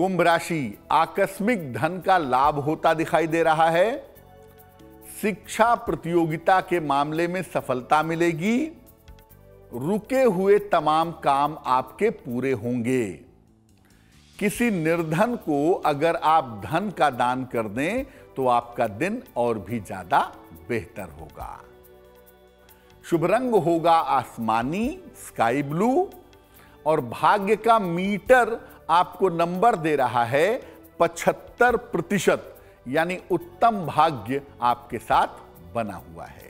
कुंभ राशि आकस्मिक धन का लाभ होता दिखाई दे रहा है। शिक्षा प्रतियोगिता के मामले में सफलता मिलेगी। रुके हुए तमाम काम आपके पूरे होंगे। किसी निर्धन को अगर आप धन का दान कर दें तो आपका दिन और भी ज़्यादा बेहतर होगा। शुभ रंग होगा आसमानी, स्काई ब्लू और भाग्य का मीटर आपको नंबर दे रहा है पचहत्तर प्रतिशत, यानी उत्तम भाग्य आपके साथ बना हुआ है।